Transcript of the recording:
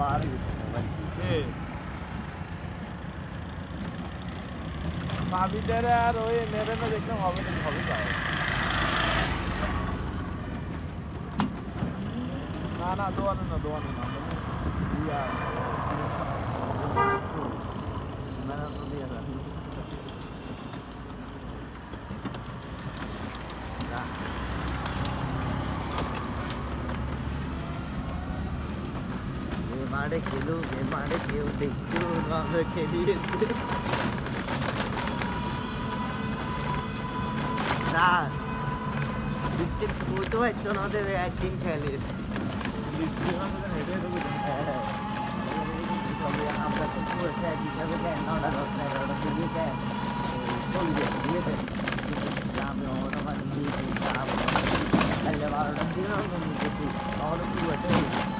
body ভাবিটারে আর ওই নেরেমে দেখলাম হবে না হবে না না দোয়ানো না দোয়ানো না ইয়া মানে তো দিয়ে मारे खेलो गे मारे खेल देखो मारे खेलिए স্যার বিচ্ছেদ করতে পারছো না ওদের একদিন খেলে আমরা তো করেছি এক হিসাবে দেন নটা দশটা এগারোটা দিয়ে দেন চলবে দিয়ে দেন আমি অনেক দিয়েছি বারোটার দিকে অনেক পুরো